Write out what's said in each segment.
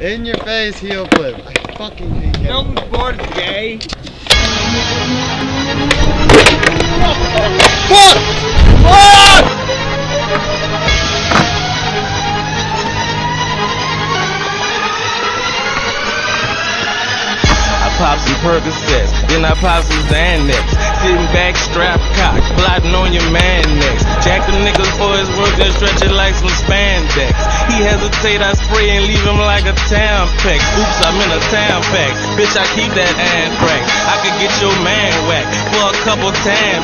In your face, heel flip. I fucking hate it. Milton Ford is gay. I pop some Percocets, then I pop some Xanax. Sitting back, strap cocked, plotting and stretch it like some spandex. He hesitate, I spray and leave him like a town. Oops, I'm in a town. Bitch, I keep that crack. I could get your man whacked for a couple tan.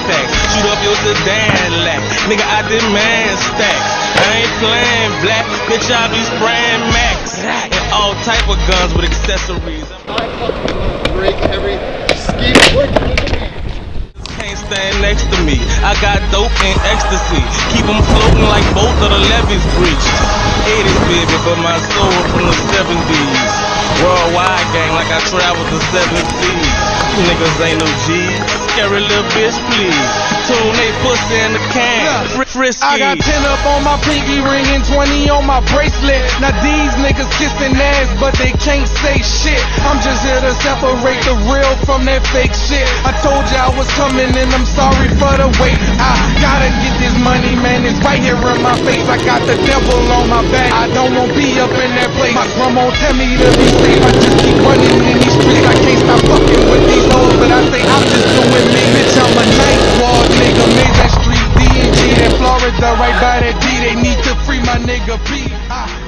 Shoot up your sedan lack. Nigga, I demand stacks. I ain't playing black, bitch, I be spraying max. And all type of guns with accessories. I fucking break every scheme. Stand next to me. I got dope and ecstasy. Keep them floating like both of the levees breached. 80s baby, but my soul from the 70s. Worldwide gang like I traveled the seven seas. You niggas ain't no G's. Scary little bitch, please. In the can. Fr- Frisky. I got 10 up on my pinky ring and 20 on my bracelet. Now these niggas kissing ass, but they can't say shit. I'm just here to separate the real from that fake shit. I told you I was coming and I'm sorry for the wait. I gotta get this money, man. It's right here in my face. I got the devil on my back. I don't want to be up in that place. My grandma tell me to be safe. I just keep running in right by that D, they need to free my nigga P. I